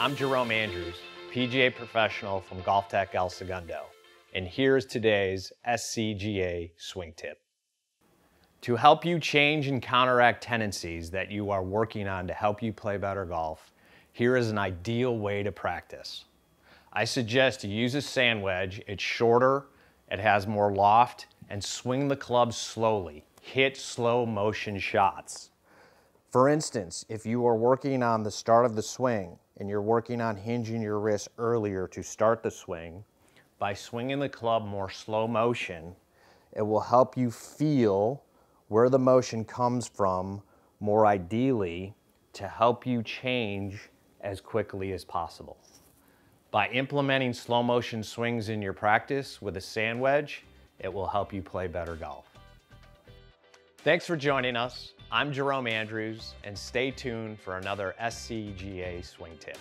I'm Jerome Andrews, PGA professional from GolfTEC El Segundo, and here's today's SCGA swing tip. To help you change and counteract tendencies that you are working on to help you play better golf, here is an ideal way to practice. I suggest you use a sand wedge. It's shorter, it has more loft, and swing the club slowly. Hit slow motion shots. For instance, if you are working on the start of the swing and you're working on hinging your wrist earlier to start the swing, by swinging the club more slow motion, it will help you feel where the motion comes from more ideally to help you change as quickly as possible. By implementing slow motion swings in your practice with a sand wedge, it will help you play better golf. Thanks for joining us. I'm Jerome Andrews, and stay tuned for another SCGA swing tip.